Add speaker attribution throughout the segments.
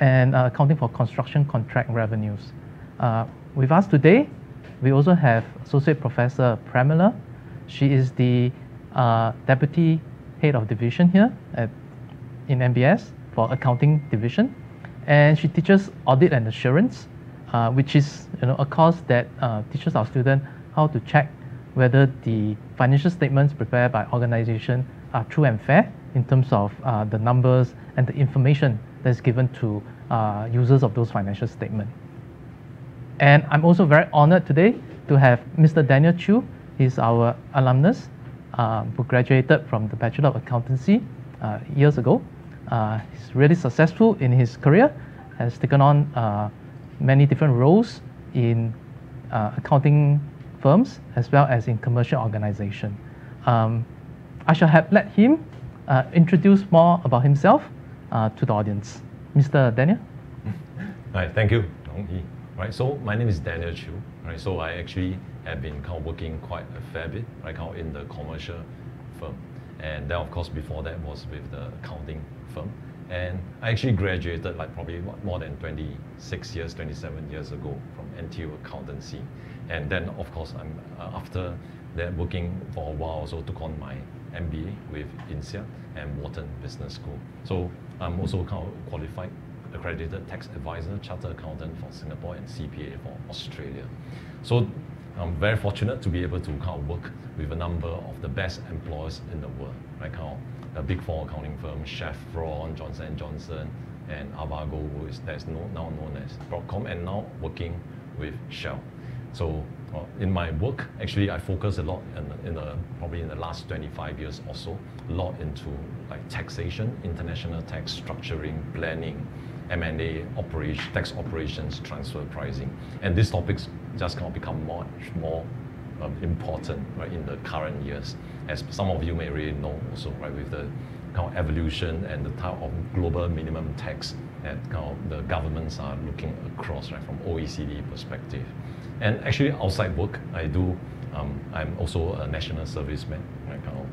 Speaker 1: and uh, accounting for construction contract revenues. Uh, with us today, we also have Associate Professor Premila. She is the uh, Deputy Head of Division here at, in NBS for Accounting Division. And she teaches Audit and Assurance, which is you know, a course that teaches our students how to check whether the financial statements prepared by organization are true and fair in terms of uh, the numbers and the information that's given to uh, users of those financial statements. And I'm also very honored today to have Mr. Daniel Chew. He's our alumnus um, who graduated from the Bachelor of Accountancy uh, years ago. Uh, he's really successful in his career, has taken on uh, many different roles in uh, accounting firms as well as in commercial organization. Um, I shall have let him uh, introduce more about himself uh, to the audience. Mr. Daniel?
Speaker 2: Right, thank you, Right, so my name is Daniel Chew. Right, so I actually have been kind of working quite a fair bit, right, kind of in the commercial firm. And then, of course, before that was with the accounting firm. And I actually graduated like probably more than 26 years, 27 years ago from NTU Accountancy. And then, of course, I'm uh, after that working for a while, also took on my MBA with INSEAD and Wharton Business School. So I'm also qualified accredited tax advisor, chartered accountant for Singapore and CPA for Australia. So I'm very fortunate to be able to kind of work with a number of the best employers in the world, right? Kind of the big four accounting firms, Chevron, Johnson & Johnson, and Avago, which that's now known as Broadcom, and now working with Shell. So in my work, actually, I focus a lot in, in the probably in the last 25 years or so, a lot into like taxation, international tax structuring, planning, M&A operation, tax operations, transfer pricing, and these topics just kind of become much more um, important right in the current years, as some of you may already know also right with the kind of evolution and the type of global minimum tax kind of the governments are looking across right from OECD perspective. And actually, outside work, I do. Um, I'm also a national serviceman. Right, kind of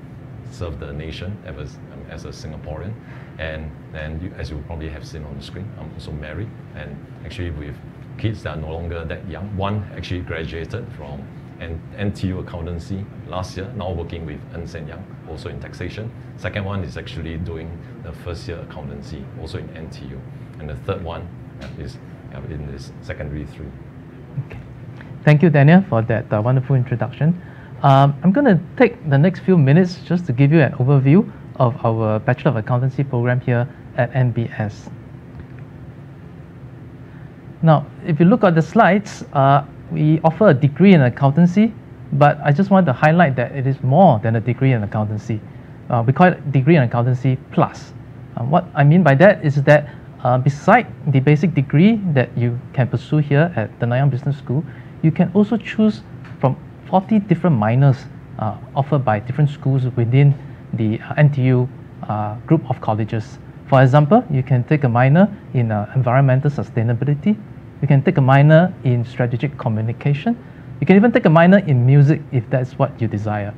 Speaker 2: serve the nation as, um, as a Singaporean, and and you, as you probably have seen on the screen, I'm also married, and actually with kids that are no longer that young. One actually graduated from NTU accountancy last year, now working with Ernst Young, also in taxation. Second one is actually doing the first year accountancy, also in NTU. And the third one is in this secondary three.
Speaker 1: Okay. Thank you, Daniel, for that uh, wonderful introduction. Um, I'm going to take the next few minutes just to give you an overview of our Bachelor of Accountancy program here at NBS. Now, if you look at the slides, uh, we offer a degree in accountancy, but I just want to highlight that it is more than a degree in accountancy. Uh, we call it degree in accountancy plus. Uh, what I mean by that is that uh, beside the basic degree that you can pursue here at the Nanyang Business School, you can also choose from 40 different minors uh, offered by different schools within the uh, NTU uh, group of colleges. For example, you can take a minor in environmental sustainability, you can take a minor in strategic communication. You can even take a minor in music if that's what you desire.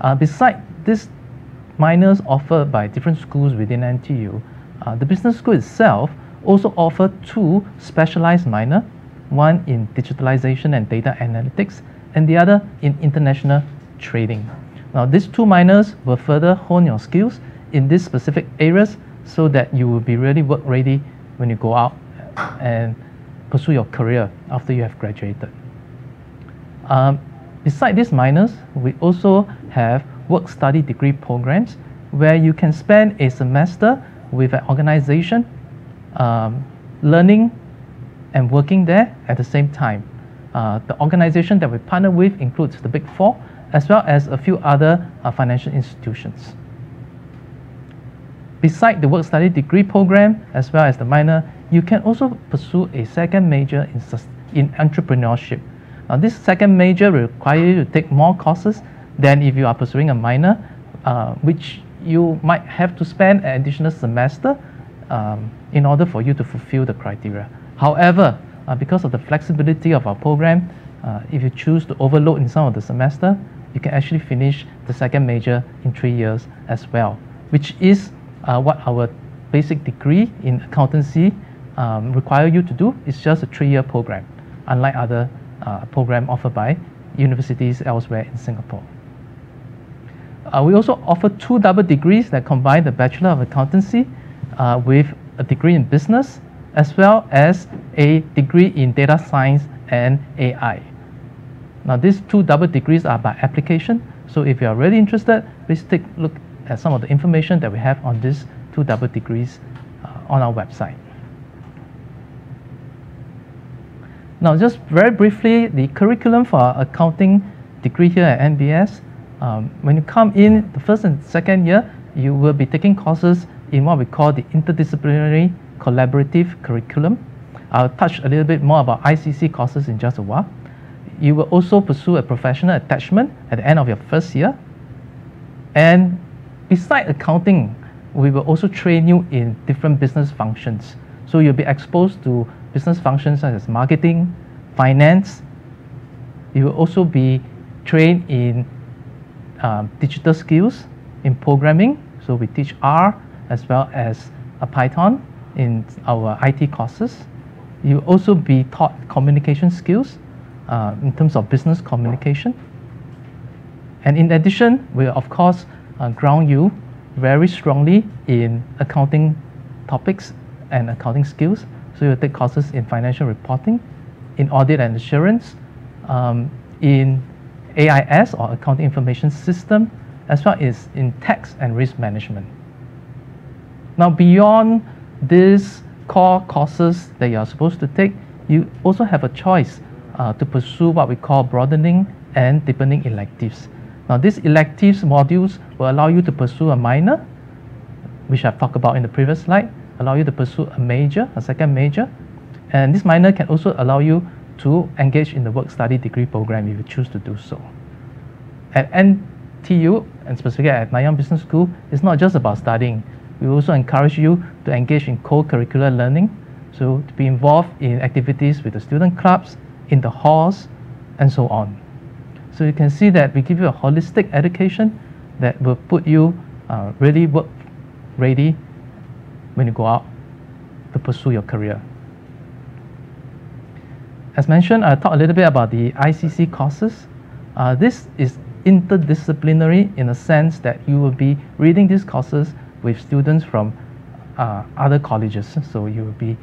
Speaker 1: Uh, beside these minors offered by different schools within NTU, uh, the business school itself also offers two specialized minor, one in digitalization and data analytics, and the other in international trading. Now, these two minors will further hone your skills in these specific areas so that you will be really work ready when you go out and pursue your career after you have graduated. Um, beside these minors, we also have work study degree programs where you can spend a semester with an organization um, learning and working there at the same time. Uh, the organization that we partner with includes the Big Four as well as a few other uh, financial institutions. Beside the work study degree program as well as the minor, you can also pursue a second major in, in entrepreneurship. This second major will require you to take more courses than if you are pursuing a minor, uh, which you might have to spend an additional semester um, in order for you to fulfill the criteria. However, uh, because of the flexibility of our program, uh, if you choose to overload in some of the semester, you can actually finish the second major in three years as well, which is uh, what our basic degree in accountancy um, require you to do is just a three-year program, unlike other uh, offered by universities elsewhere in Singapore. Uh, we also offer two double degrees that combine the Bachelor of Accountancy uh, with a degree in business as well as a degree in data science and AI. Now these two double degrees are by application, so if you are really interested, please take a look at some of the information that we have on these two double degrees uh, on our website. Now just very briefly, the curriculum for our accounting degree here at NBS, um, when you come in the first and second year, you will be taking courses in what we call the interdisciplinary collaborative curriculum. I'll touch a little bit more about ICC courses in just a while. You will also pursue a professional attachment at the end of your first year. And beside accounting, we will also train you in different business functions. So you'll be exposed to business functions such as marketing, finance. You will also be trained in um, digital skills, in programming. So we teach R as well as a Python in our IT courses. You will also be taught communication skills uh, in terms of business communication. And in addition, we'll of course uh, ground you very strongly in accounting topics and accounting skills. So you'll take courses in financial reporting, in audit and assurance, um, in AIS or accounting information system, as well as in tax and risk management. Now beyond these core courses that you are supposed to take, you also have a choice uh, to pursue what we call broadening and deepening electives. Now these electives modules will allow you to pursue a minor, which I've talked about in the previous slide, allow you to pursue a major, a second major, and this minor can also allow you to engage in the work study degree program if you choose to do so. At NTU, and specifically at Nanyang Business School, it's not just about studying. We also encourage you to engage in co-curricular learning, so to be involved in activities with the student clubs, in the halls, and so on. So you can see that we give you a holistic education that will put you uh, really work ready when you go out to pursue your career. As mentioned, I'll talk a little bit about the ICC courses. Uh, this is interdisciplinary in a sense that you will be reading these courses with students from uh, other colleges. So you will be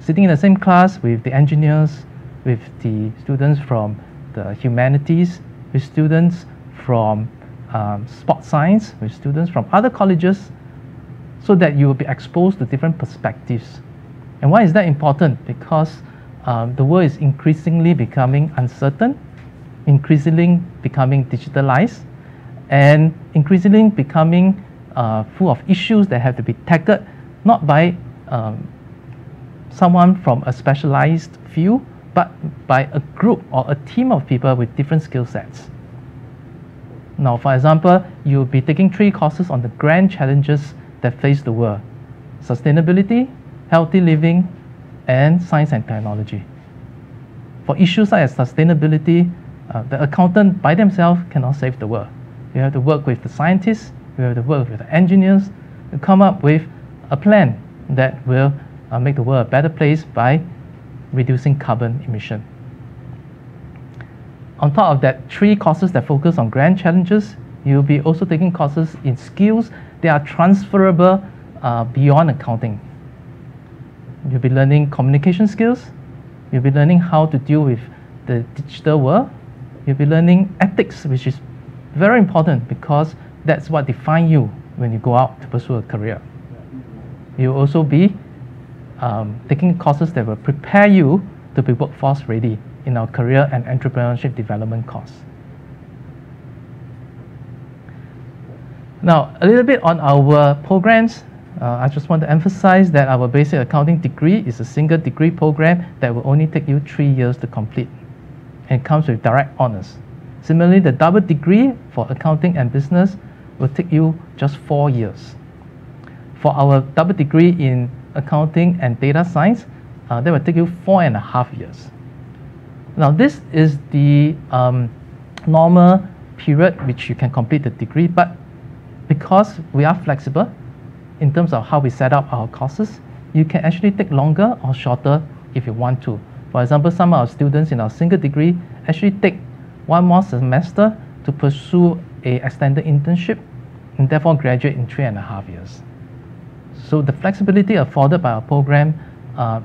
Speaker 1: sitting in the same class with the engineers, with the students from the humanities, with students from um, sports science, with students from other colleges, so that you will be exposed to different perspectives. And why is that important? Because um, the world is increasingly becoming uncertain, increasingly becoming digitalized, and increasingly becoming uh, full of issues that have to be tackled not by um, someone from a specialized field, but by a group or a team of people with different skill sets. Now, for example, you'll be taking three courses on the grand challenges that face the world sustainability, healthy living, and science and technology. For issues such as sustainability, uh, the accountant by themselves cannot save the world. You have to work with the scientists, you have to work with the engineers to come up with a plan that will uh, make the world a better place by reducing carbon emission. On top of that, three courses that focus on grand challenges, you'll be also taking courses in skills that are transferable uh, beyond accounting. You'll be learning communication skills, you'll be learning how to deal with the digital world, you'll be learning ethics, which is very important because that's what defines you when you go out to pursue a career. You'll also be um, taking courses that will prepare you to be workforce ready in our career and entrepreneurship development course. Now, a little bit on our programs. Uh, I just want to emphasize that our basic accounting degree is a single degree program that will only take you three years to complete and comes with direct honors. Similarly, the double degree for accounting and business will take you just four years. For our double degree in accounting and data science, uh, that will take you four and a half years. Now, this is the um, normal period which you can complete the degree, but because we are flexible, in terms of how we set up our courses, you can actually take longer or shorter if you want to. For example, some of our students in our single degree actually take one more semester to pursue a extended internship and therefore graduate in three and a half years. So the flexibility afforded by our program uh,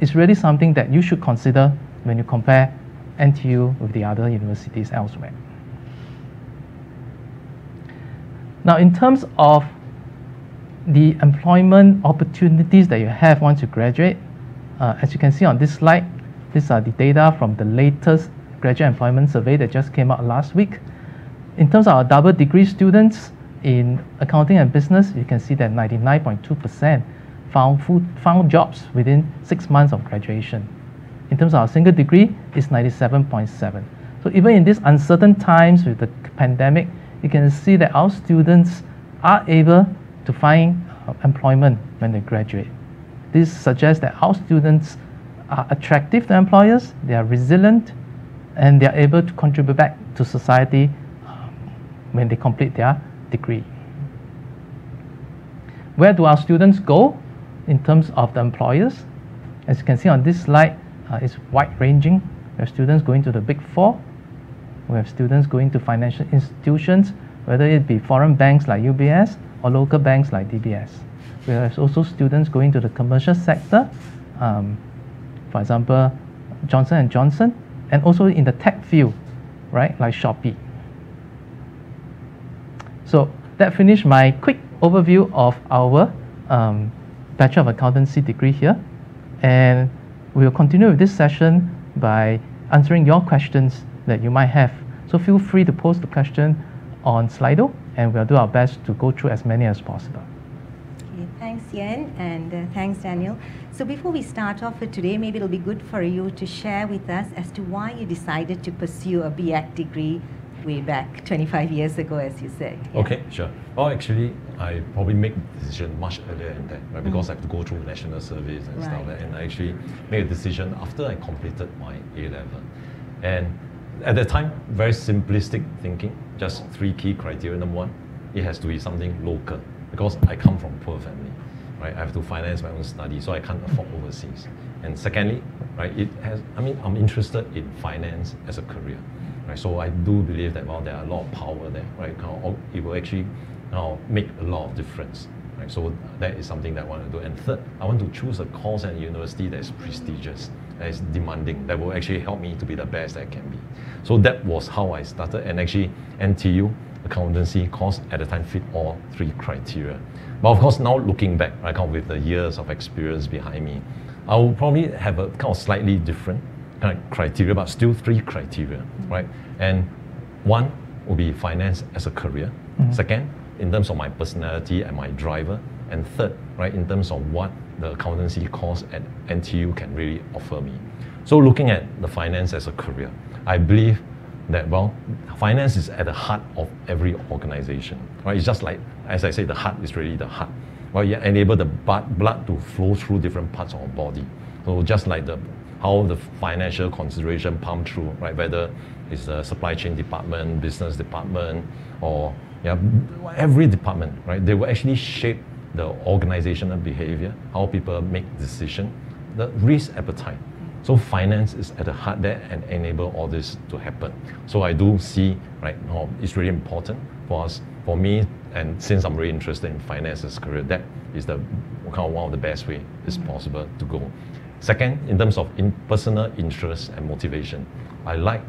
Speaker 1: is really something that you should consider when you compare NTU with the other universities elsewhere. Now, in terms of the employment opportunities that you have once you graduate, uh, as you can see on this slide, these are the data from the latest graduate employment survey that just came out last week. In terms of our double degree students in accounting and business, you can see that 99.2% found, found jobs within six months of graduation. In terms of our single degree, it's 97.7. So even in these uncertain times with the pandemic, you can see that our students are able to find uh, employment when they graduate. This suggests that our students are attractive to employers, they are resilient, and they are able to contribute back to society um, when they complete their degree. Where do our students go in terms of the employers? As you can see on this slide, uh, it's wide ranging. We have students going to the big four, we have students going to financial institutions, whether it be foreign banks like UBS or local banks like DBS. We have also students going to the commercial sector, um, for example, Johnson & Johnson, and also in the tech field, right, like Shopee. So that finished my quick overview of our um, Bachelor of Accountancy degree here. And we'll continue with this session by answering your questions that you might have. So feel free to post the question on Slido, and we'll do our best to go through as many as possible.
Speaker 3: Okay, thanks, Yen, and uh, thanks, Daniel. So before we start off with today, maybe it'll be good for you to share with us as to why you decided to pursue a BAc degree way back 25 years ago, as you said.
Speaker 2: Yeah. Okay, sure. Well, actually, I probably make the decision much earlier than that, right? Because mm. I have to go through national service and right. stuff like that. And I actually made a decision after I completed my A level. And at that time, very simplistic thinking, just three key criteria. Number one, it has to be something local because I come from poor family, right? I have to finance my own study, so I can't afford overseas. And secondly, right, it has, I mean, I'm interested in finance as a career, right? So I do believe that, well, there are a lot of power there, right? It will actually you make a lot of difference, right? So that is something that I want to do. And third, I want to choose a course and university that is prestigious, that is demanding, that will actually help me to be the best I can be. So that was how I started. And actually, NTU accountancy course at the time fit all three criteria. But of course, now looking back, right, kind of with the years of experience behind me, I will probably have a kind of slightly different kind of criteria, but still three criteria, right? And one will be finance as a career. Mm-hmm. Second, in terms of my personality and my driver. And third, right, in terms of what the accountancy course at NTU can really offer me. So looking at the finance as a career, I believe that well, finance is at the heart of every organization. Right? It's just like as I say, the heart is really the heart. Well, you enable the blood to flow through different parts of our body. So just like the how the financial consideration pump through, right? Whether it's the supply chain department, business department, or yeah, every department, right? They will actually shape the organizational behavior, how people make decision, the risk appetite. So finance is at the heart there and enable all this to happen. So I do see, right, now it's really important for us, for me, and since I'm really interested in finance as a career, that is the kind of one of the best way is possible to go. Second, in terms of in personal interest and motivation, I like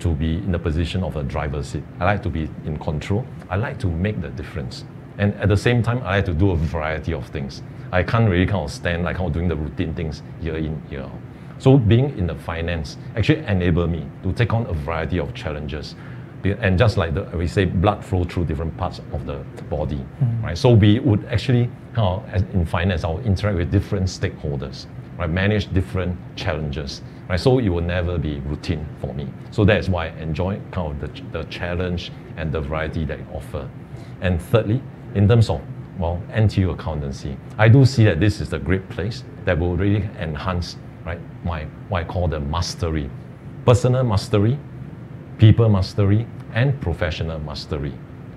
Speaker 2: to be in the position of a driver's seat. I like to be in control. I like to make the difference. And at the same time, I like to do a variety of things. I can't really kind of stand like kind of doing the routine things year in, year out. So being in the finance actually enable me to take on a variety of challenges. And just like the, we say, blood flow through different parts of the body, mm-hmm. right? So we would actually, kind of, in finance, I'll interact with different stakeholders, right? Manage different challenges, right? So it will never be routine for me. So that's why I enjoy kind of the, the challenge and the variety that it offer. And thirdly, in terms of well, NTU accountancy, I do see that this is a great place that will really enhance right? My what I call the mastery, personal mastery, people mastery, and professional mastery.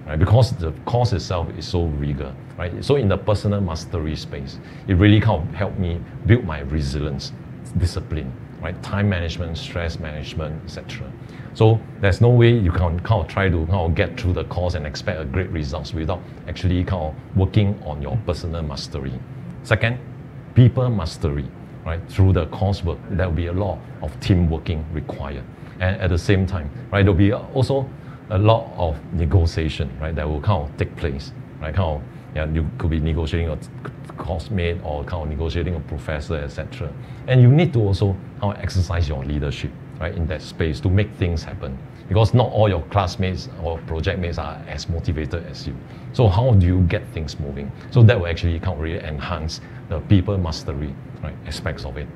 Speaker 2: right? Because the course itself is so rigor, right? So in the personal mastery space, it really kind of helped me build my resilience, discipline, right? Time management, stress management, etc. So there's no way you can kind of try to kind of get through the course and expect a great results without actually kind of working on your personal mastery. Second, people mastery, right? Through the coursework, there will be a lot of team working required. And at the same time, right, there'll be also a lot of negotiation, right, that will kind of take place, right? Kind of, yeah, you could be negotiating a course mate or kind of negotiating a professor, etc. And you need to also kind of exercise your leadership, right, in that space to make things happen. Because not all your classmates or project mates are as motivated as you. So how do you get things moving? So that will actually kind of really enhance the people mastery right, aspects of it.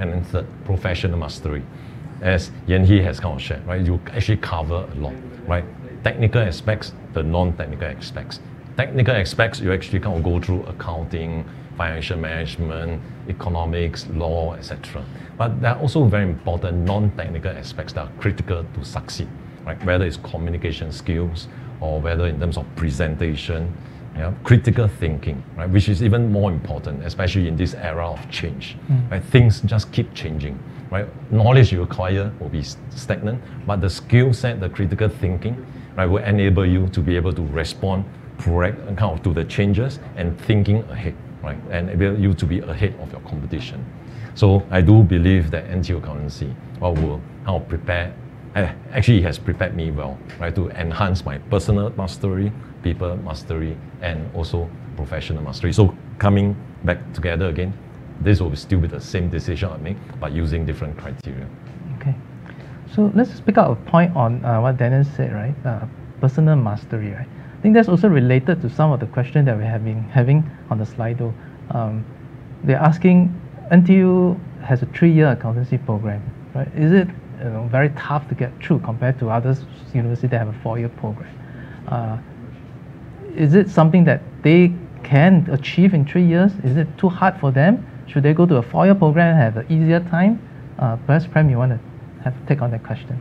Speaker 2: And then third, professional mastery. As Yen Hee has kind of shared, right, you actually cover a lot, right? Technical aspects, the non-technical aspects. Technical aspects, you actually kind of go through accounting, financial management, economics, law, etc. But there are also very important non-technical aspects that are critical to succeed, right? Whether it's communication skills or whether in terms of presentation, yeah, critical thinking, right, which is even more important, especially in this era of change. Mm. Right, things just keep changing. Right, knowledge you acquire will be stagnant, but the skill set, the critical thinking, right, will enable you to be able to respond correct kind of to the changes and thinking ahead, right, and enable you to be ahead of your competition. So I do believe that NTU accountancy well, will help prepare eh, actually has prepared me well, right, to enhance my personal mastery, people mastery, and also professional mastery. So coming back together again, this will still be the same decision I make, but using different criteria.
Speaker 1: Okay. So let's pick up a point on uh, what Daniel said, right? Uh, personal mastery, right? I think that's also related to some of the questions that we have been having on the Slido. Um, they're asking, NTU has a three-year accountancy program, right? Is it you know, very tough to get through compared to other universities that have a four-year program? Uh, is it something that they can achieve in three years? Is it too hard for them? Should they go to a four-year program and have an easier time? Uh, perhaps Prem, you want to have take on that question.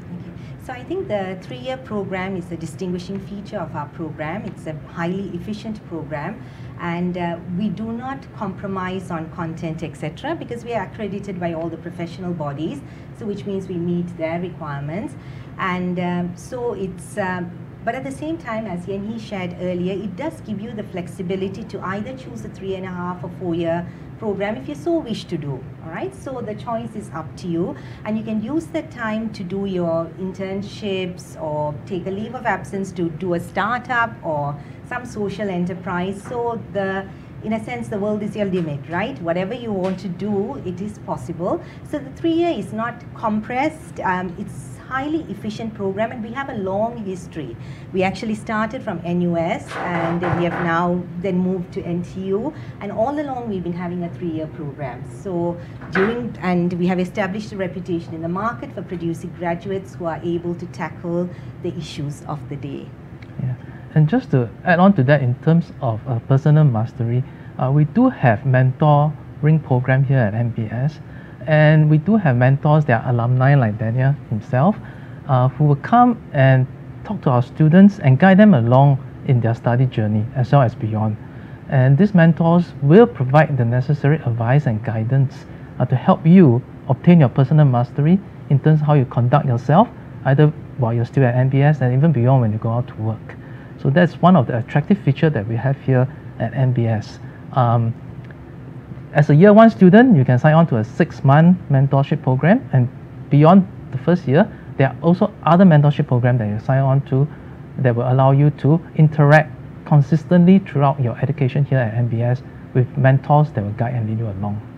Speaker 3: So I think the three-year program is a distinguishing feature of our program. It's a highly efficient program. And uh, we do not compromise on content etc because we are accredited by all the professional bodies. So which means we meet their requirements. And um, so it's um, but at the same time, as Yen Hee shared earlier, it does give you the flexibility to either choose a three and a half or four year program if you so wish to do. All right, so the choice is up to you, and you can use that time to do your internships or take a leave of absence to do a startup or some social enterprise. So the in a sense, the world is your limit, right? Whatever you want to do, it is possible. So the three year is not compressed. Um, it's highly efficient program and we have a long history. We actually started from NUS and we have now then moved to NTU and all along we've been having a three-year program. So during, and we have established a reputation in the market for producing graduates who are able to tackle the issues of the day.
Speaker 1: Yeah. And just to add on to that in terms of uh, personal mastery, uh, we do have mentoring program here at NBS and we do have mentors, they are alumni like Daniel himself, uh, who will come and talk to our students and guide them along in their study journey as well as beyond. And these mentors will provide the necessary advice and guidance uh, to help you obtain your personal mastery in terms of how you conduct yourself, either while you're still at NBS and even beyond when you go out to work. So that's one of the attractive features that we have here at NBS. Um, as a year one student, you can sign on to a six month mentorship program. And beyond the first year, there are also other mentorship programs that you sign on to that will allow you to interact consistently throughout your education here at NBS with mentors that will guide and lead you along.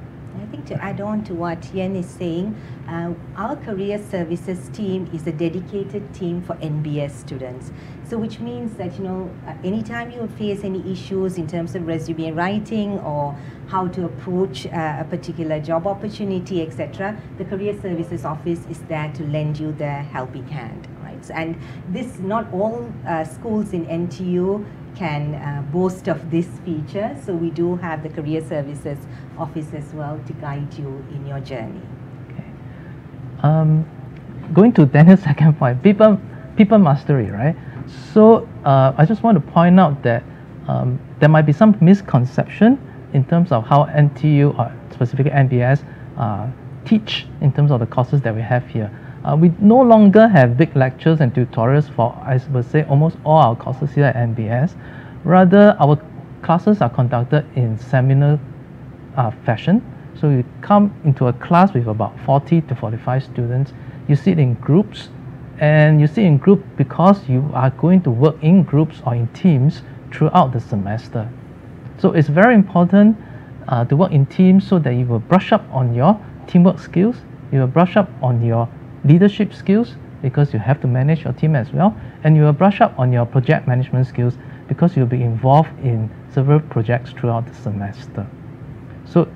Speaker 3: Think to add on to what Yen is saying, uh, our career services team is a dedicated team for NBS students. So which means that, you know, uh, anytime you face any issues in terms of resume writing or how to approach uh, a particular job opportunity, etc., the career services office is there to lend you their helping hand. Right? And this, not all uh, schools in NTU can uh, boast of this feature. So we do have the career services office as well to guide you in your journey.
Speaker 1: Okay. Um, going to Daniel's second point, people, people mastery, right? So uh, I just want to point out that um, there might be some misconception in terms of how NTU or specifically NBS uh, teach in terms of the courses that we have here. Uh, we no longer have big lectures and tutorials for, I would say, almost all our courses here at NBS. Rather, our classes are conducted in seminar uh, fashion. So you come into a class with about 40 to 45 students. You sit in groups, and you sit in group because you are going to work in groups or in teams throughout the semester. So it's very important uh, to work in teams so that you will brush up on your teamwork skills, you will brush up on your leadership skills because you have to manage your team as well, and you will brush up on your project management skills because you'll be involved in several projects throughout the semester. So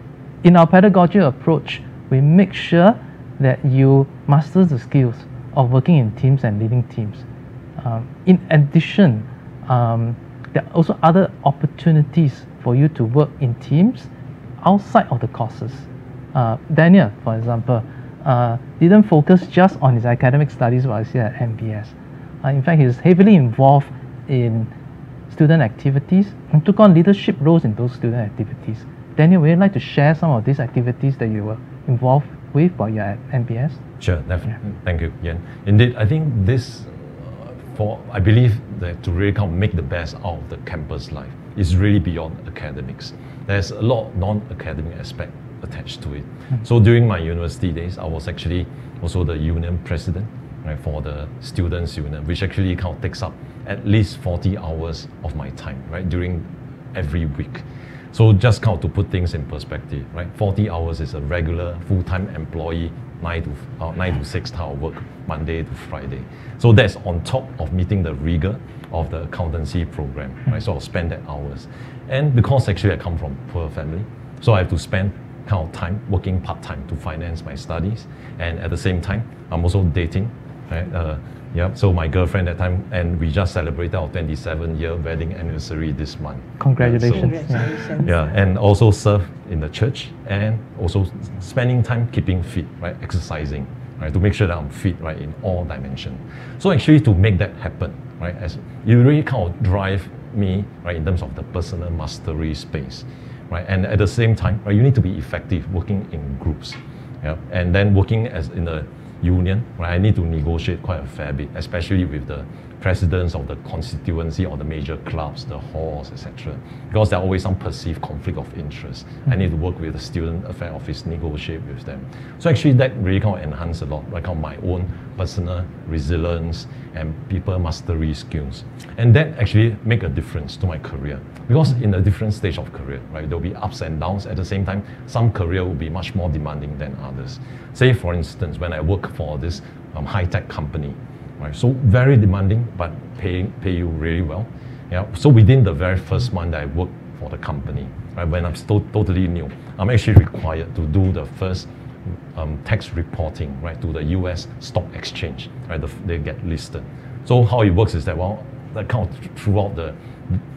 Speaker 1: in our pedagogy approach, we make sure that you master the skills of working in teams and leading teams. Um, in addition, um, there are also other opportunities for you to work in teams outside of the courses. Uh, Daniel, for example, uh, didn't focus just on his academic studies while he's here at NBS. Uh, in fact, he's heavily involved in student activities and took on leadership roles in those student activities. Daniel, would you like to share some of these activities that you were involved with while you're at NBS?
Speaker 2: Sure, definitely. Thank you, Yen. Indeed, I think this, uh, for I believe that to really kind of make the best out of the campus life is really beyond academics. There's a lot of non-academic aspect attached to it. So during my university days, I was actually also the union president right, for the students union, which actually kind of takes up at least 40 hours of my time, right, during every week. So just kind of to put things in perspective, right, 40 hours is a regular full-time employee, nine to, uh, nine to six type of work, Monday to Friday. So that's on top of meeting the rigor of the accountancy program, right, so I'll spend that hours. And because actually I come from poor family, so I have to spend kind of time working part-time to finance my studies. And at the same time, I'm also dating, right? Uh, yeah, so my girlfriend at time, and we just celebrated our 27 year wedding anniversary this month.
Speaker 1: Congratulations.
Speaker 2: So-
Speaker 3: Congratulations.
Speaker 2: yeah, and also serve in the church and also spending time keeping fit, right? Exercising, right? To make sure that I'm fit, right, in all dimensions. So actually to make that happen, right, as you really kind of drive me, right, in terms of the personal mastery space, right? And at the same time, right, you need to be effective working in groups, yeah, and then working as in a union, right? I need to negotiate quite a fair bit, especially with the presidents of the constituency or the major clubs, the halls, etc. Because there are always some perceived conflict of interest. I need to work with the student affair office, negotiate with them. So actually that really kind of enhance a lot, like of my own personal resilience and people mastery skills. And that actually make a difference to my career. Because in a different stage of career, right, there'll be ups and downs. At the same time, some career will be much more demanding than others. Say for instance, when I work for this um, high-tech company, right? So very demanding, but paying pay you really well. Yeah. So within the very first month that I worked for the company, right, when I'm still totally new, I'm actually required to do the first um, tax reporting, right, to the U.S. stock exchange, right? The, they get listed. So how it works is that well, that kind of throughout the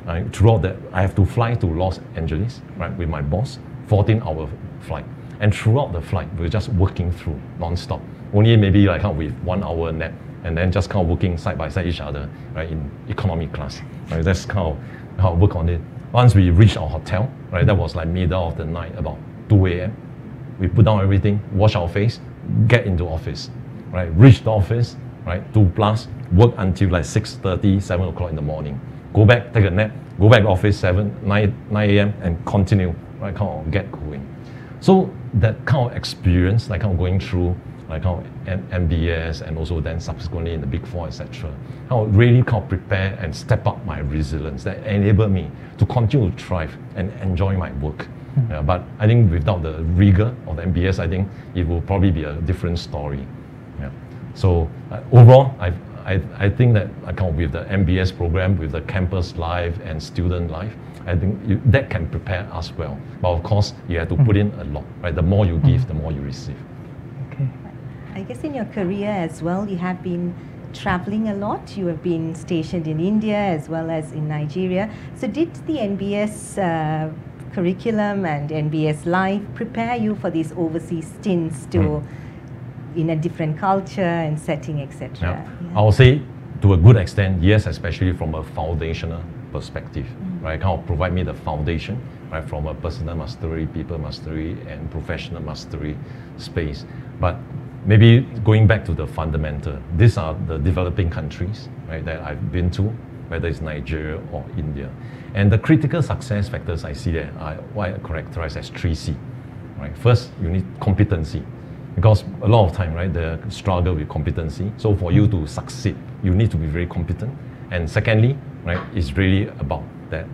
Speaker 2: uh, throughout that I have to fly to Los Angeles, right, with my boss, 14-hour flight, and throughout the flight we're just working through non-stop. Only maybe like kind of with one hour nap and then just kind of working side by side each other, right, in economy class. Right, that's kind of how I work on it. Once we reached our hotel, right, that was like middle of the night, about 2 a.m. We put down everything, wash our face, get into office, right, reach the office, right, 2 plus, work until like 6.30, 7 o'clock in the morning. Go back, take a nap, go back to office 7, 9, 9 a.m. and continue, right, kind of get going. So that kind of experience, like kind of going through like how NBS and also then subsequently in the Big Four, etc. How really kind of prepare and step up my resilience that enable me to continue to thrive and enjoy my work. Hmm. Yeah, but I think without the rigor of the NBS, I think it will probably be a different story. Yeah. So uh, overall, I, I, I think that I come with the NBS program, with the campus life and student life, I think you, that can prepare us well. But of course, you have to put hmm. in a lot, right? The more you give, hmm. the more you receive.
Speaker 3: I guess in your career as well, you have been traveling a lot. You have been stationed in India as well as in Nigeria. So, did the NBS uh, curriculum and NBS life prepare you for these overseas stints to in a different culture and setting, etc.?
Speaker 2: Yeah. I would say to a good extent, yes, especially from a foundational perspective, right? Kind of provide me the foundation, right, from a personal mastery, people mastery, and professional mastery space. But maybe going back to the fundamental, these are the developing countries, right, that I've been to, whether it's Nigeria or India. And the critical success factors I see there are what I characterize as three C. Right? First, you need competency. Because a lot of time, right, the struggle with competency. So for you to succeed, you need to be very competent. And secondly, right, it's really about that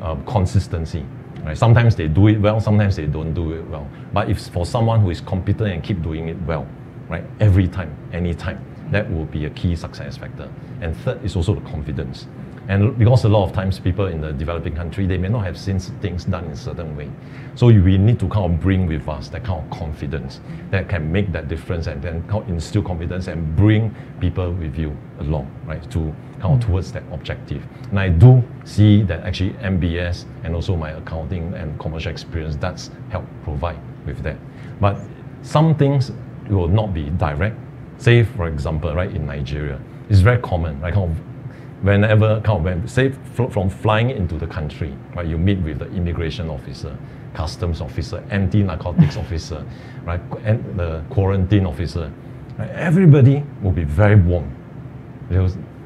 Speaker 2: um, consistency. Right? Sometimes they do it well, sometimes they don't do it well. But if for someone who is competent and keep doing it well, right, every time, anytime, that will be a key success factor. And third is also the confidence. And because a lot of times people in the developing country, they may not have seen things done in a certain way. So we need to kind of bring with us that kind of confidence that can make that difference and then kind of instill confidence and bring people with you along, right, to kind of mm. towards that objective. And I do see that actually NBS and also my accounting and commercial experience does help provide with that. But some things will not be direct. Say, for example, right, in Nigeria, it's very common, right, kind of whenever kind of when, say from flying into the country, right, you meet with the immigration officer, customs officer, anti-narcotics officer, right, and the quarantine officer. Right, everybody will be very warm.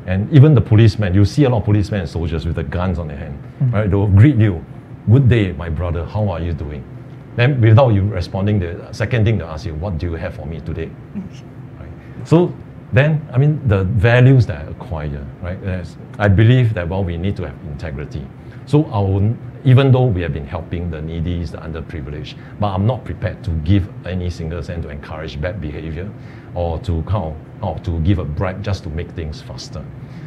Speaker 2: And even the policemen, you see a lot of policemen and soldiers with the guns on their hand, mm-hmm. right? They will greet you, "Good day, my brother. How are you doing?" Then, without you responding, the second thing they ask you, "What do you have for me today?" right? So then I mean the values that I acquire, right? I believe that well we need to have integrity. So our even though we have been helping the needy, the underprivileged, but I'm not prepared to give any single cent to encourage bad behavior or to kind of, or to give a bribe just to make things faster.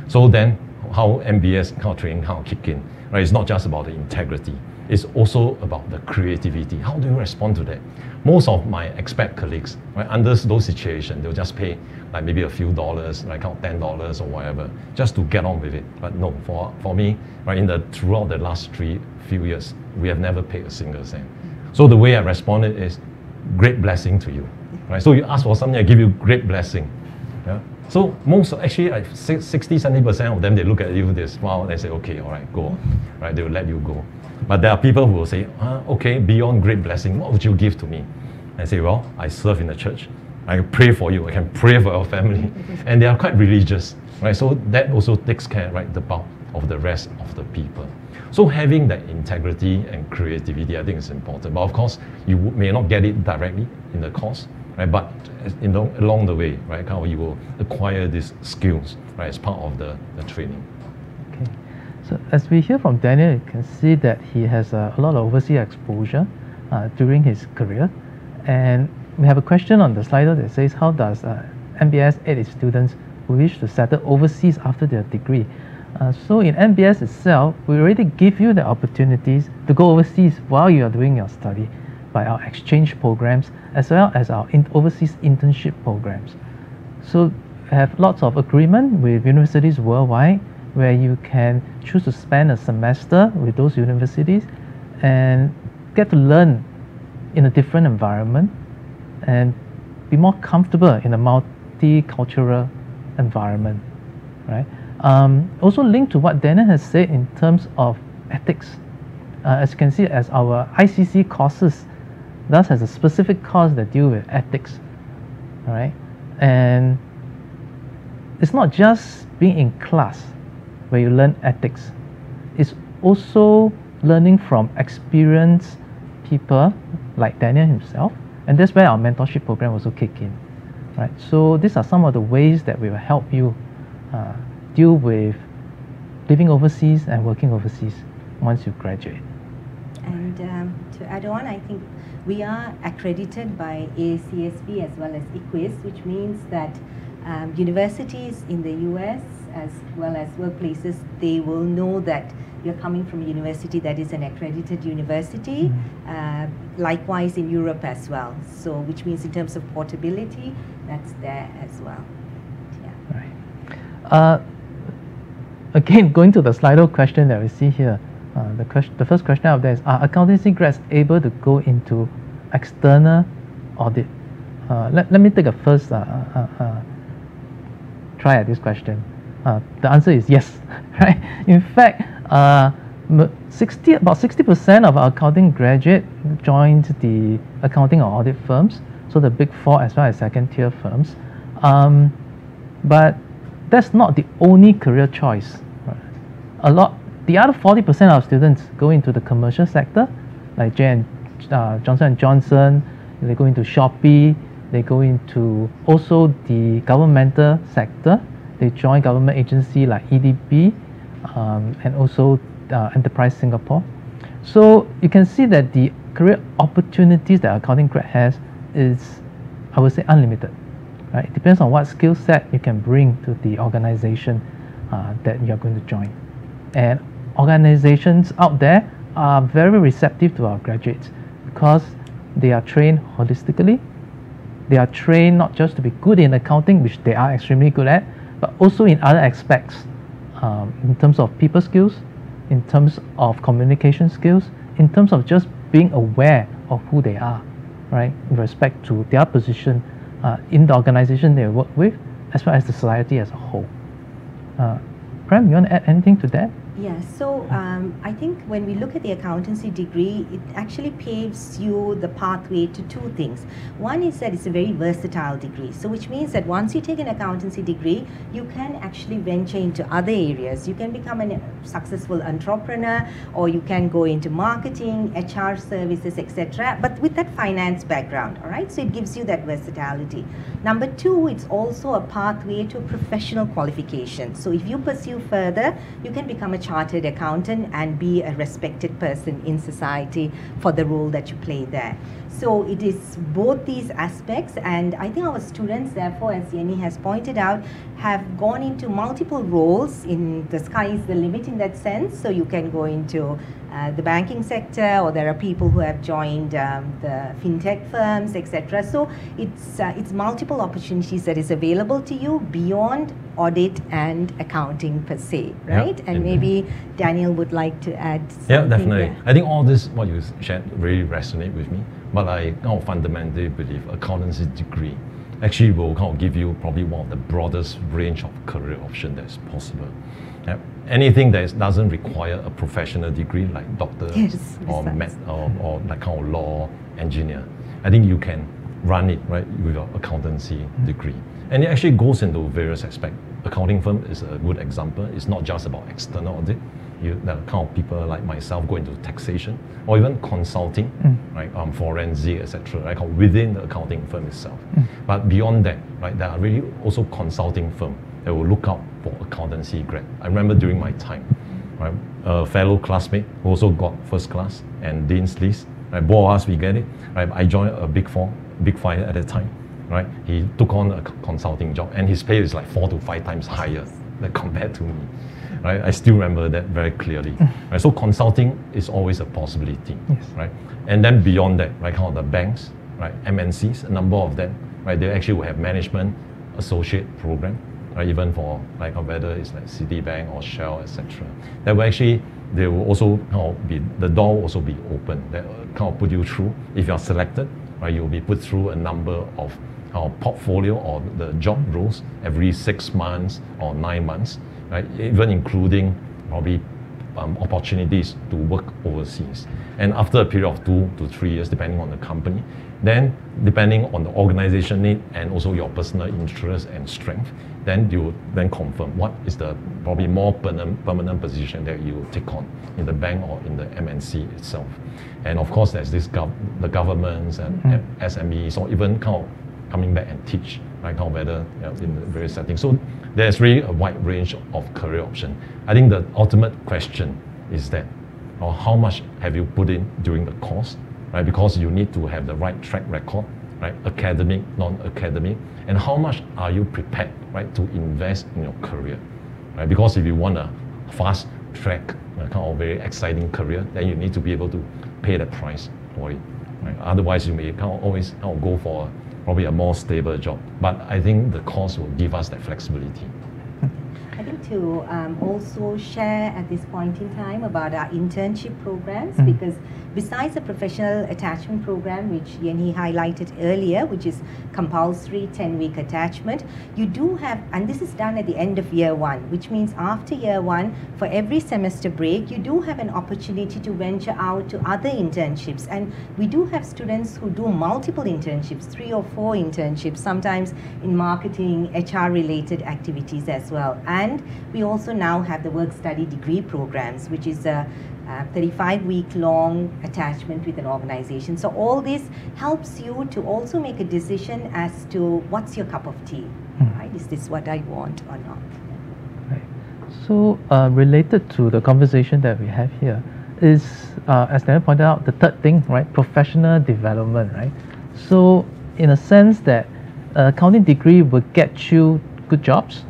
Speaker 2: So then how NBS kind of training kind of kick in, right? It's not just about the integrity. It's also about the creativity. How do you respond to that? Most of my expat colleagues, right, under those situations, they'll just pay like maybe a few dollars, like count ten dollars or whatever, just to get on with it. But no, for for me, right, in the throughout the last three few years, we have never paid a single cent. So the way I responded is, great blessing to you, right? So you ask for something, I give you great blessing. Yeah? So most actually, like 60, 70 percent of them, they look at you, they smile, they say, okay, all right, go, right? They will let you go. But there are people who will say, ah, okay, beyond great blessing, what would you give to me? I say, well, I serve in the church. I pray for you. I can pray for your family. And they are quite religious, right? So that also takes care, right, the bulk of the rest of the people. So having that integrity and creativity, I think is important. But of course, you may not get it directly in the course, right? But you know, along the way, right, how you will acquire these skills, right, as part of the, the training.
Speaker 1: So as we hear from Daniel, you can see that he has a lot of overseas exposure uh, during his career. And we have a question on the slide that says, how does uh, NBS aid its students who wish to settle overseas after their degree? Uh, so in NBS itself, we already give you the opportunities to go overseas while you are doing your study by our exchange programs as well as our in overseas internship programs. So we have lots of agreement with universities worldwide where you can choose to spend a semester with those universities and get to learn in a different environment and be more comfortable in a multicultural environment, right? Um, also linked to what Daniel has said in terms of ethics. Uh, as you can see, as our ICC courses, thus has a specific course that deal with ethics, right? And it's not just being in class where you learn ethics. It's also learning from experienced people like Daniel himself, and that's where our mentorship program also kick in, right? So these are some of the ways that we will help you uh, deal with living overseas and working overseas once you graduate.
Speaker 3: And um, to add on, I think we are accredited by AACSB as well as EQUIS, which means that um, universities in the US as well as workplaces, they will know that you're coming from a university that is an accredited university. Mm-hmm. Uh, likewise in Europe as well. So, which means in terms of portability, that's there as well.
Speaker 1: Yeah. Right. Uh, again, going to the Slido question that we see here. Uh, the, question, the first question out there is Are accountancy grads able to go into external audit? Uh, let, let me take a first uh, uh, uh, try at this question. Uh, the answer is yes, right? In fact, uh, 60, about 60% of our accounting graduate joined the accounting or audit firms, so the big four as well as second tier firms. Um, but that's not the only career choice. Right? A lot, the other 40% of students go into the commercial sector, like J uh, Johnson & Johnson, they go into Shopee, they go into also the governmental sector. They join government agency like EDB um, and also uh, Enterprise Singapore. So you can see that the career opportunities that accounting grad has is, I would say, unlimited. Right? It depends on what skill set you can bring to the organization uh, that you're going to join. And organizations out there are very receptive to our graduates because they are trained holistically. They are trained not just to be good in accounting, which they are extremely good at, but also in other aspects um, in terms of people skills, in terms of communication skills, in terms of just being aware of who they are, right, in respect to their position uh, in the organization they work with, as well as the society as a whole. Uh, Prem, you want to add anything to that?
Speaker 3: Yes, so um, I think when we look at the accountancy degree, it actually paves you the pathway to two things. One is that it's a very versatile degree, so which means that once you take an accountancy degree, you can actually venture into other areas. You can become a successful entrepreneur, or you can go into marketing, HR services, etc. But with that finance background, all right. So it gives you that versatility. Number two, it's also a pathway to professional qualification. So if you pursue further, you can become a chartered accountant and be a respected person in society for the role that you play there. So it is both these aspects, and I think our students, therefore, as Yen Hee has pointed out, have gone into multiple roles. In the sky is the limit in that sense. So you can go into uh, the banking sector, or there are people who have joined um, the fintech firms, etc. So it's uh, it's multiple opportunities that is available to you beyond audit and accounting per se, right? and maybe Daniel would like to add.
Speaker 2: Yeah, definitely. I think all this what you shared really resonate with me. But I kind of fundamentally believe accountancy degree actually will kind of give you probably one of the broadest range of career option that's possible. Yeah. Anything that doesn't require a professional degree like doctor
Speaker 3: yes,
Speaker 2: or, med, or, or like kind of law engineer, I think you can run it right with your accountancy mm-hmm. degree. And it actually goes into various aspects. Accounting firm is a good example. It's not just about external audit you, the kind of people like myself go into taxation or even consulting, mm. right, um, forensic, etc., right, within the accounting firm itself. Mm. But beyond that, right, there are really also consulting firm that will look out for accountancy grad. I remember during my time, right, a fellow classmate who also got first class and dean's list, right, both of us we get it, right. I joined a big four, big five at that time, right. He took on a consulting job and his pay is like four to five times higher than compared to me right? I still remember that very clearly. Mm. Right? So consulting is always a possibility, yes. right? And then beyond that, right, kind of the banks, right, MNCs, a number of them, right, they actually will have management associate program, right, even for like whether it's like Citibank or Shell, etc. That will actually they will also kind of be the door will also be open. That kind of put you through. If you are selected, right, you'll be put through a number of our portfolio or the job roles every six months or nine months right? Even including probably um, opportunities to work overseas. And after a period of two to three years, depending on the company, then depending on the organization need and also your personal interest and strength, then you then confirm what is the probably more permanent, position that you take on in the bank or in the MNC itself. And of course, there's this gov- the governments and mm-hmm. SMEs or even kind of coming back and teach right of whether in various settings. So there's really a wide range of career option. I think the ultimate question is that, or how much have you put in during the course, right? Because you need to have the right track record, right? Academic, non-academic, and how much are you prepared, right, to invest in your career, right? Because if you want a fast track, kind of very exciting career, then you need to be able to pay the price for it. Right? Otherwise, you may kind of always kind of go for probably a more stable job. But I think the course will give us that flexibility.
Speaker 3: I think to um, also share at this point in time about our internship programs
Speaker 1: Mm.
Speaker 3: because besides the professional attachment program which Yen Hee highlighted earlier which is compulsory 10 week attachment you do have and this is done at the end of year one which means after year one for every semester break you do have an opportunity to venture out to other internships and we do have students who do multiple internships three or four internships sometimes in marketing hr related activities as well and we also now have the work study degree programs which is a uh, 35 week long attachment with an organization. So, all this helps you to also make a decision as to what's your cup of tea,
Speaker 1: Mm.
Speaker 3: right? Is this what I want or not?
Speaker 1: Right. So, uh, related to the conversation that we have here, is uh, as Daniel pointed out, the third thing, right? Professional development, right? So, in a sense that an accounting degree will get you good jobs.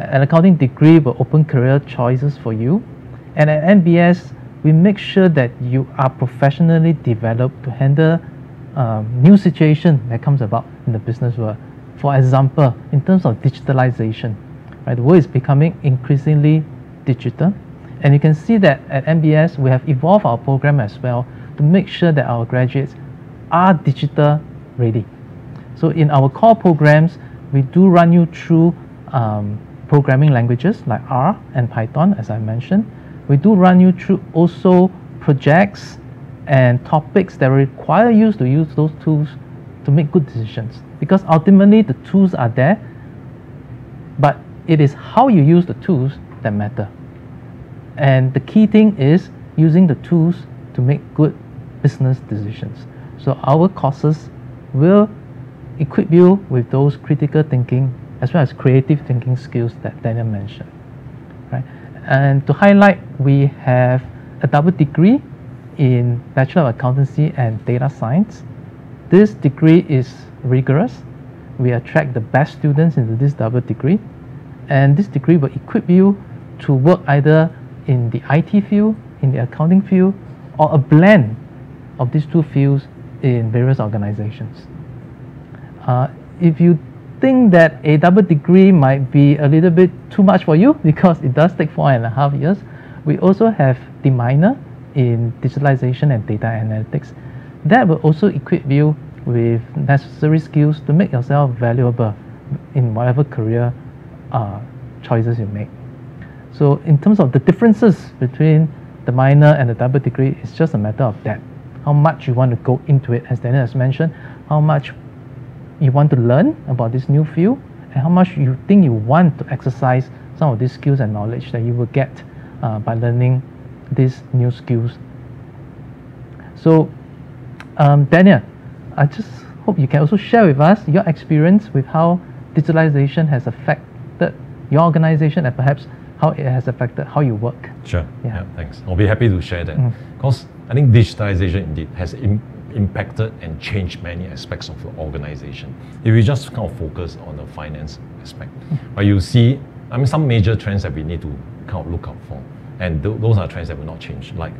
Speaker 1: An accounting degree will open career choices for you, and at NBS, we make sure that you are professionally developed to handle um, new situation that comes about in the business world. For example, in terms of digitalization, right, the world is becoming increasingly digital, and you can see that at NBS we have evolved our program as well to make sure that our graduates are digital ready. So in our core programs, we do run you through um, programming languages like R and Python, as I mentioned. We do run you through also projects and topics that require you to use those tools to make good decisions. Because ultimately, the tools are there, but it is how you use the tools that matter. And the key thing is using the tools to make good business decisions. So our courses will equip you with those critical thinking as well as creative thinking skills that Daniel mentioned. Right? And to highlight, we have a double degree in Bachelor of Accountancy and Data Science. This degree is rigorous. We attract the best students into this double degree, and this degree will equip you to work either in the IT field, in the accounting field, or a blend of these two fields in various organizations. Uh, if you think that a double degree might be a little bit too much for you because it does take four and a half years, we also have the minor in digitalization and data analytics. That will also equip you with necessary skills to make yourself valuable in whatever career uh, choices you make. So in terms of the differences between the minor and the double degree, it's just a matter of that. How much you want to go into it, as Daniel has mentioned, how much you want to learn about this new field, and how much you think you want to exercise some of these skills and knowledge that you will get uh, by learning these new skills. So, um, Daniel, I just hope you can also share with us your experience with how digitalization has affected your organization and perhaps how it has affected how you work.
Speaker 2: Sure.
Speaker 1: Yeah.
Speaker 2: Yeah. thanks. I'll be happy to share that.
Speaker 1: Mm.
Speaker 2: Because I think digitalization indeed has Im- impacted and changed many aspects of the organization. If we just kind of focus on the finance aspect, mm. but you see, I mean, some major trends that we need to kind of look out for, and th- those are trends that will not change, like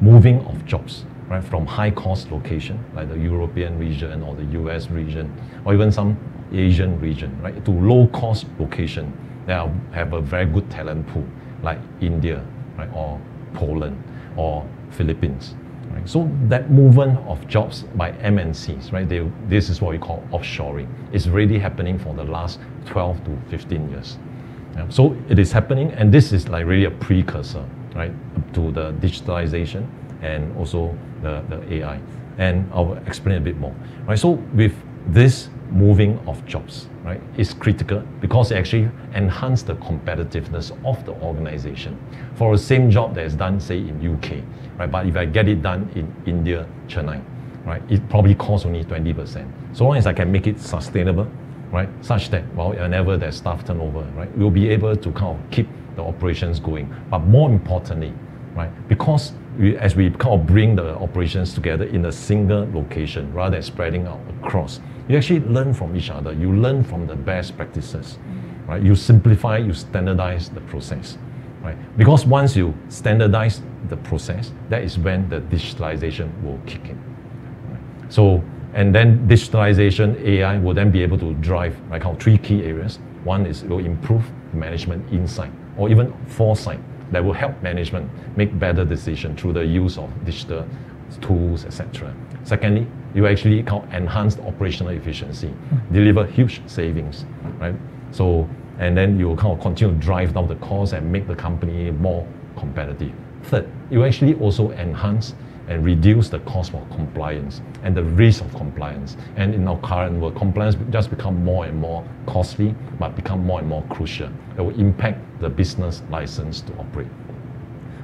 Speaker 2: moving of jobs, right, from high cost location like the European region or the US region, or even some Asian region, right, to low cost location that have a very good talent pool, like India, right, or Poland, or Philippines. Right? So that movement of jobs by MNCs, right? They, this is what we call offshoring. It's really happening for the last 12 to 15 years. Yeah, So it is happening, and this is like really a precursor, right, to the digitalization and also the, the AI. And I'll explain a bit more. Right. So with this moving of jobs, right, is critical because it actually enhance the competitiveness of the organization. For the same job that is done, say in UK, right, but if I get it done in India, Chennai, right, it probably costs only 20%. So long as I can make it sustainable, right, such that well, whenever there's staff turnover, right, we'll be able to kind of keep the operations going. But more importantly, right, because we, as we kind of bring the operations together in a single location rather than spreading out across, you actually learn from each other. You learn from the best practices, right? You simplify, you standardize the process, right? Because once you standardize the process, that is when the digitalization will kick in. So, and then digitalization, AI will then be able to drive like how three key areas. One is it will improve management insight or even foresight that will help management make better decisions through the use of digital tools, etc. Secondly, you actually enhance operational efficiency, hmm. deliver huge savings, right? So, and then you kind of continue to drive down the cost and make the company more competitive. Third, you actually also enhance and reduce the cost for compliance and the risk of compliance. And in our current world, compliance just become more and more costly, but become more and more crucial. It will impact the business license to operate.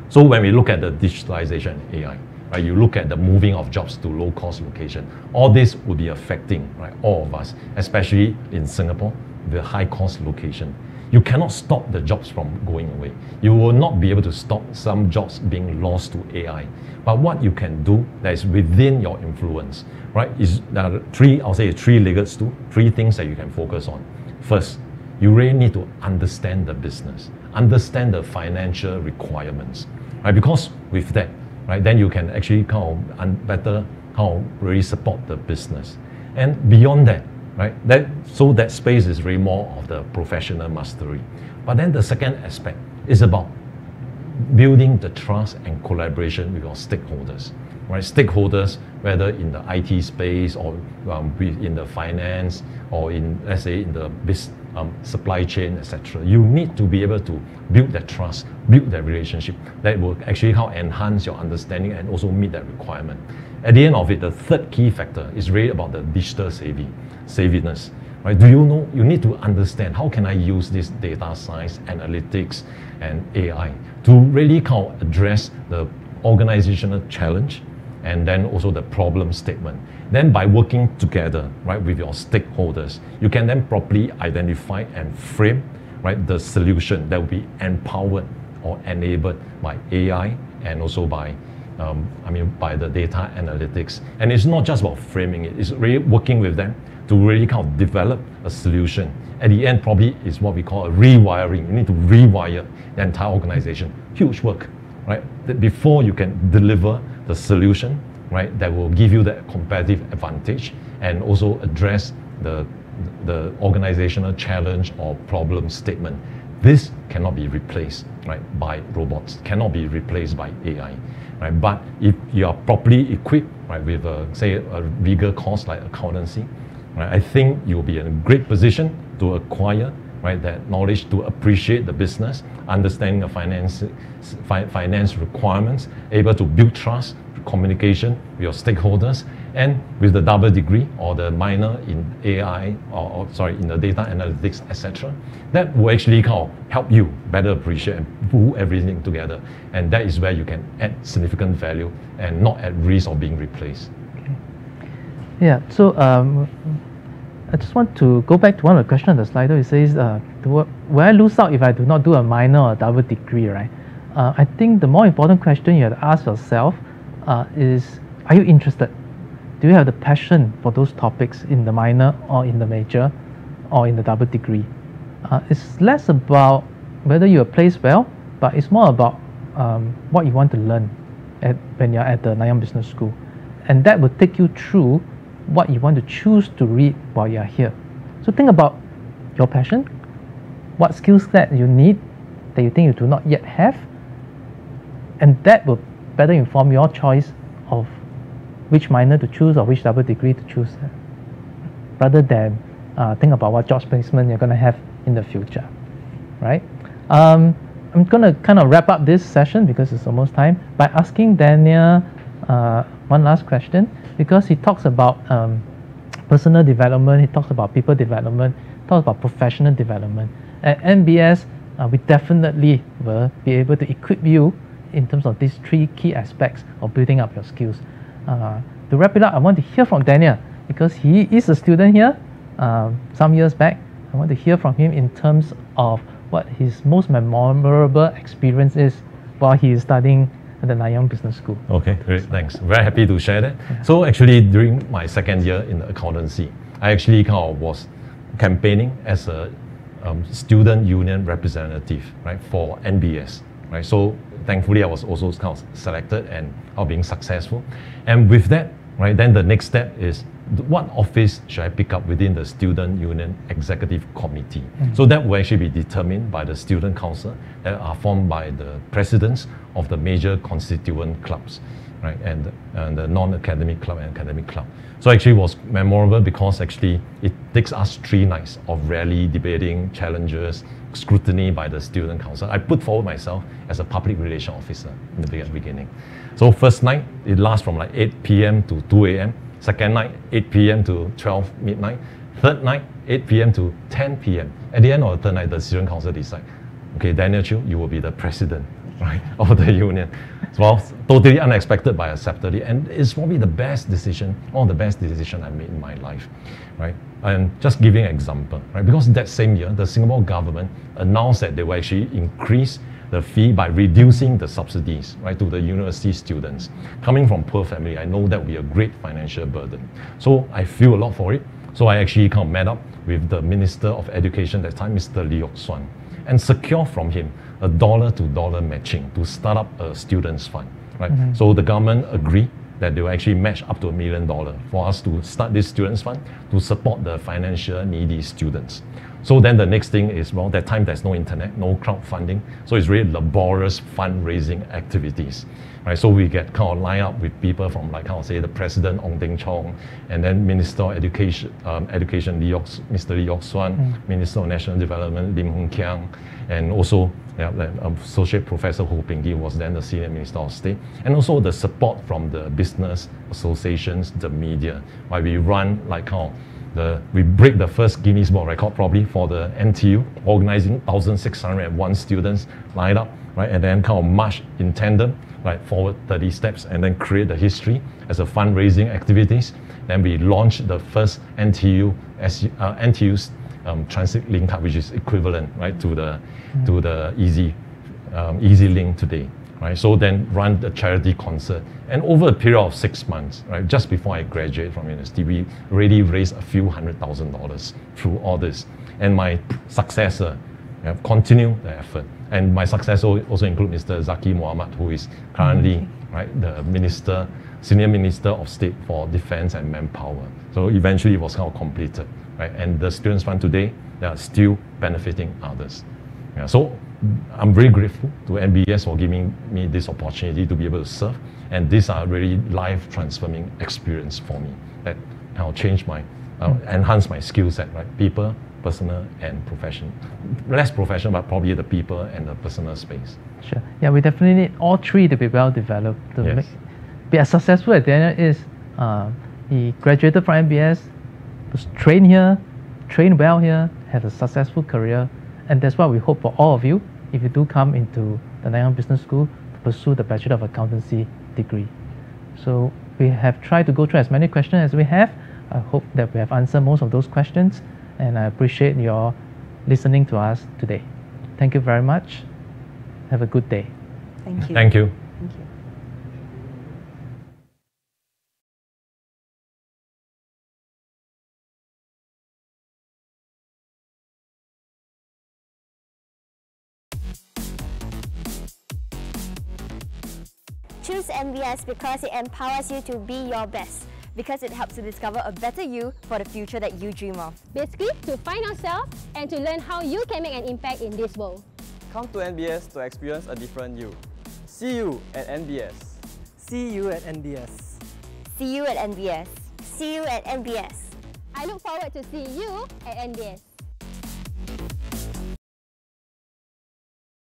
Speaker 2: So when we look at the digitalization and AI, right, you look at the moving of jobs to low-cost location, all this will be affecting right, all of us, especially in Singapore, the high-cost location. You cannot stop the jobs from going away. You will not be able to stop some jobs being lost to AI. But what you can do that is within your influence, right, is are three, I'll say three-legged stool, three things that you can focus on. First, you really need to understand the business, understand the financial requirements, right? Because with that, right, then you can actually kind of better how really support the business. And beyond that, right? That, so that space is really more of the professional mastery. But then the second aspect is about building the trust and collaboration with your stakeholders, right? Stakeholders, whether in the IT space or um, in the finance or in, let's say, in the business, um, supply chain, etc. You need to be able to build that trust, build that relationship that will actually help enhance your understanding and also meet that requirement. At the end of it, the third key factor is really about the digital savvy savviness. Right? Do you know you need to understand how can I use this data science, analytics, and AI to really kind of address the organizational challenge and then also the problem statement. Then by working together, right, with your stakeholders, you can then properly identify and frame right the solution that will be empowered or enabled by AI and also by um, I mean by the data analytics. And it's not just about framing it, it's really working with them to really kind of develop a solution. At the end, probably is what we call a rewiring. You need to rewire the entire organization. Huge work, right? That before you can deliver the solution, right, that will give you that competitive advantage and also address the, the organizational challenge or problem statement. This cannot be replaced, right, by robots, cannot be replaced by AI, right? But if you are properly equipped, right, with a, say a bigger course like accountancy, Right? I think you'll be in a great position to acquire right, that knowledge to appreciate the business, understanding the finance, fi- finance requirements, able to build trust, communication with your stakeholders, and with the double degree or the minor in AI or, or sorry in the data analytics, etc. That will actually kind of help you better appreciate and pull everything together, and that is where you can add significant value and not at risk of being replaced.
Speaker 1: Yeah, so um, I just want to go back to one of the questions on the slide. It says, uh, will I lose out if I do not do a minor or double degree, right? Uh, I think the more important question you have to ask yourself uh, is, are you interested? Do you have the passion for those topics in the minor or in the major or in the double degree? Uh, it's less about whether you are placed well, but it's more about um, what you want to learn at, when you're at the Nanyang Business School. And that will take you through what you want to choose to read while you are here. So think about your passion, what skill set you need that you think you do not yet have, and that will better inform your choice of which minor to choose or which double degree to choose, rather than uh, think about what job placement you're going to have in the future, right? Um, I'm going to kind of wrap up this session because it's almost time by asking Daniel uh, one last question because he talks about um, personal development, he talks about people development, talks about professional development. At NBS, uh, we definitely will be able to equip you in terms of these three key aspects of building up your skills. Uh, to wrap it up, I want to hear from Daniel because he is a student here um, some years back. I want to hear from him in terms of what his most memorable experience is while he is studying at the Nanyang Business School.
Speaker 2: Okay, great, thanks. Very happy to share that. Yeah. So actually, during my second year in the accountancy, I actually kind of was campaigning as a um, student union representative, right, for NBS, right. So thankfully, I was also kind of selected and of being successful. And with that, right, then the next step is what office should I pick up within the student union executive committee? So that will actually be determined by the student council that are formed by the presidents of the major constituent clubs, right? And, and the non-academic club and academic club. So actually it was memorable because actually it takes us three nights of rally, debating, challenges, scrutiny by the student council. I put forward myself as a public relation officer in the beginning. So first night, it lasts from like 8 p.m. to 2 a.m. Second night, 8 p.m. to 12 midnight. Third night, 8 p.m. to 10 p.m. At the end of the third night, the student council decide, okay, Daniel Chew, you will be the president right, of the union. Well, totally unexpected, but accepted it. And it's probably the best decision, one of the best decisions I made in my life, right? And just giving an example, right? Because that same year, the Singapore government announced that they will actually increase the fee by reducing the subsidies, right, to the university students. Coming from poor family, I know that will be a great financial burden. So I feel a lot for it. So I actually kind of met up with the Minister of Education at that time, Mr. Lee Yock Suan, and secure from him a dollar to dollar matching to start up a students fund, right? Mm-hmm. So the government agreed that they will actually match up to a million dollar for us to start this students fund to support the financial needy students. So then the next thing is, well, that time there's no internet, no crowdfunding. So it's really laborious fundraising activities. Right? So we get kind of line up with people from like how say the President Ong Teng Cheong, and then Minister of Education, um, Education Lee Yock, Mr. Lee Yock Suan, mm. Minister of National Development Lim Hng Kiang, and also yeah, um, Associate Professor Ho Ping was then the Senior Minister of State, and also the support from the business associations, the media, why we run like how the, we break the first Guinness World Record probably for the NTU, organizing 1,601 students lined up, right, and then kind of march in tandem, right, forward 30 steps, and then create the history as a fundraising activities. Then we launched the first NTU, uh, NTU's um, transit link card, which is equivalent, right, to the, mm. to the Easy, um, EZ-Link today right? So then run the charity concert. And over a period of six months, right, just before I graduate from university, we already raised a few hundred thousand dollars through all this. And my successor you know, continue the effort. And my successor also include Mr. Zaqy Mohamad, who is currently mm-hmm. right, the minister, senior minister of state for defense and manpower. So eventually it was kind of completed, right? And the students fund today, they are still benefiting others. Yeah, so I'm very grateful to NBS for giving me this opportunity to be able to serve. And these are really life transforming experience for me that will change my, uh, enhance my skill set, right? People, personal, and professional. Less professional, but probably the people and the personal space.
Speaker 1: Sure. Yeah, we definitely need all three to be well developed to yes. make, be as successful as Daniel is. Uh, he graduated from NBS, was trained here, trained well here, had a successful career, and that's what we hope for all of you if you do come into the Nanyang Business School to pursue the Bachelor of Accountancy degree. So we have tried to go through as many questions as we have. I hope that we have answered most of those questions and I appreciate your listening to us today. Thank you very much. Have a good day.
Speaker 3: Thank you.
Speaker 2: Thank you.
Speaker 4: Choose NBS because it empowers you to be your best. Because it helps to discover a better you for the future that you dream of.
Speaker 5: Basically, to find yourself and to learn how you can make an impact in this world.
Speaker 6: Come to NBS to experience a different you. See you at NBS.
Speaker 7: See you at NBS.
Speaker 4: See you at NBS. See you at NBS.
Speaker 5: I look forward to seeing you at NBS.